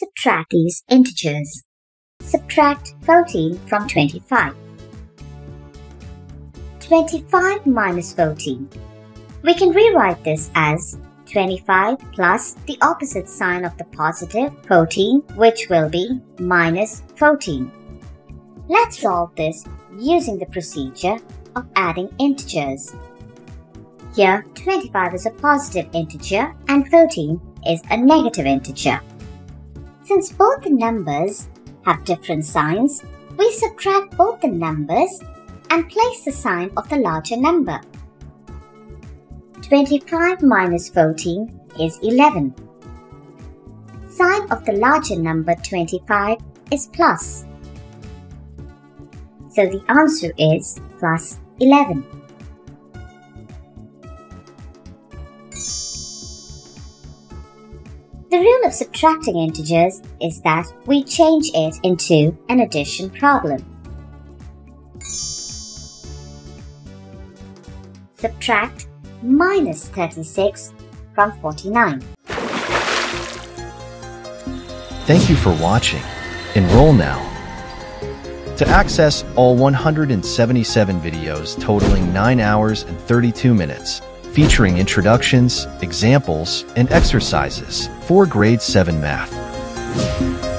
subtract these integers. Subtract 14 from 25. 25 minus 14. We can rewrite this as 25 plus the opposite sign of the positive 14 which will be minus 14. Let's solve this using the procedure of adding integers. Here 25 is a positive integer and 14 is a negative integer. Since both the numbers have different signs, we subtract both the numbers and place the sign of the larger number. 25 minus 14 is 11. Sign of the larger number 25 is plus. So the answer is plus 11. The rule of subtracting integers is that we change it into an addition problem. Subtract minus 36 from 49. Thank you for watching. Enroll now. To access all 177 videos totaling 9 hours and 32 minutes, featuring introductions, examples, and exercises for grade 7 math.